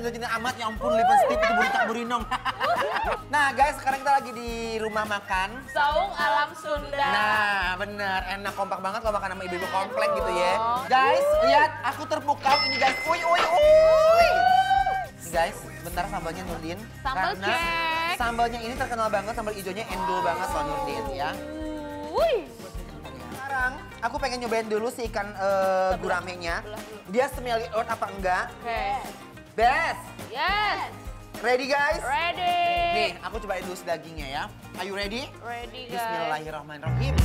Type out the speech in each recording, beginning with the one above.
amat, ya ampun lipstick itu burita burinong. nah guys, sekarang kita lagi di rumah makan. Saung alam Sunda. Nah, bener, enak kompak banget kalau makan sama ibu-ibu komplek gitu ya. Guys, lihat aku terpukau ini guys. Uy, uy, uy. Guys, bentar sambalnya Nurdin. Sambal Karena cek. Sambalnya ini terkenal banget, sambal hijaunya endul banget loh Nurdin ya. Wuih. Sekarang aku pengen nyobain dulu si ikan eh, guramenya. Dia smelly earth apa enggak? Oke. Best. Yes. Ready guys? Ready. Nih, aku cobain dulu dagingnya ya. Are you ready? Ready guys. Bismillahirrahmanirrahim.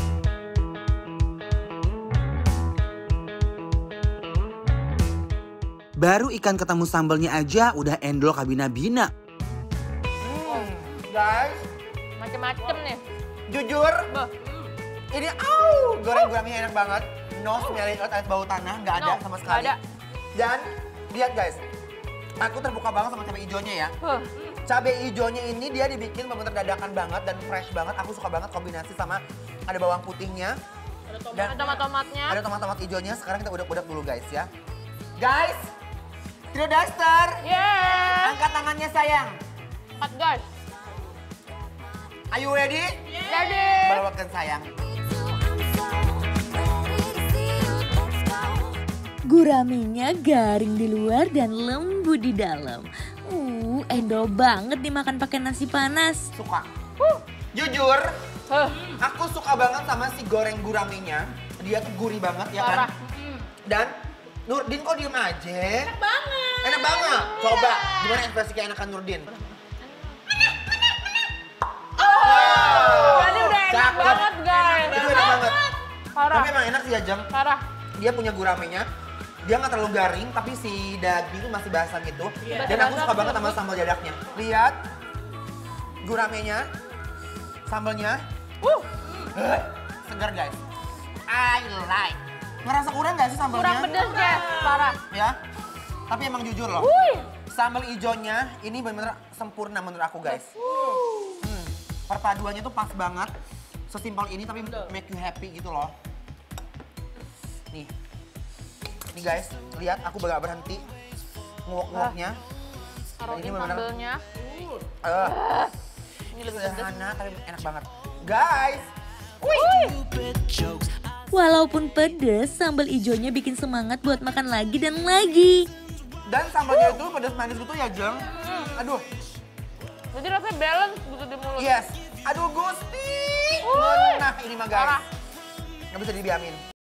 Baru ikan ketemu sambalnya aja udah endol kabina-bina. Hmm, guys, Macem-macem nih. jujur ini au goreng-gorengnya enak banget. No smelling earth bau tanah, nggak ada No, sama nggak sekali. ada. Dan lihat guys, aku terbuka banget sama cabai hijaunya ya. Huh. Cabai hijaunya ini dia dibikin benar-benar dadakan banget dan fresh banget. Aku suka banget kombinasi sama ada bawang putihnya. Dan Ada tomat-tomatnya. ada tomat-tomat hijaunya. Sekarang kita udak-udak dulu guys ya. Guys, Trio Duster, Yeah. angkat tangannya sayang. Empat guys. Are you ready? Jadi. Bawakan sayang. Guraminya garing di luar dan lembut di dalam. Uh, endol banget dimakan pakai nasi panas. Suka. Jujur, Huh. aku suka banget sama si goreng guraminya. Dia tuh gurih banget ya kan. Parah. Dan Nurdin kok diem aja? Enak banget. Enak banget. Coba, gimana ekspresi keenakan Nurdin? Oh, enak Cakep. banget guys. Itu enak banget. Parah. Tapi emang enak sih ya, Jeng. Parah. Dia punya guramenya. Dia nggak terlalu garing, tapi si daging itu masih basah gitu. Iya. Dan aku suka banget sama sambal dadaknya. Lihat, guramenya, sambalnya, Uh. segar guys. I like. Ngerasa kurang nggak sih sambalnya? Kurang pedes ya. Parah. Ya, tapi emang jujur loh. Wuih. Sambal hijaunya ini benar-benar sempurna menurut aku guys. Hmm, perpaduannya tuh pas banget. Sesimpel ini tapi make you happy gitu loh. Nih. Nih guys, lihat aku gak berhenti nguak-nguaknya. Taruhin Ini bener-bener- sambelnya. Eh, Ini lebih sederhana tapi enak banget. Guys, Walaupun pedes, sambal ijonya bikin semangat buat makan lagi dan lagi. dan sambalnya itu pedas manis gitu ya, Jeng. Aduh, Jadi rasanya balance gitu di mulut. yes. Aduh, Gusti. Nah, ini mah guys. Nggak bisa dibiamin.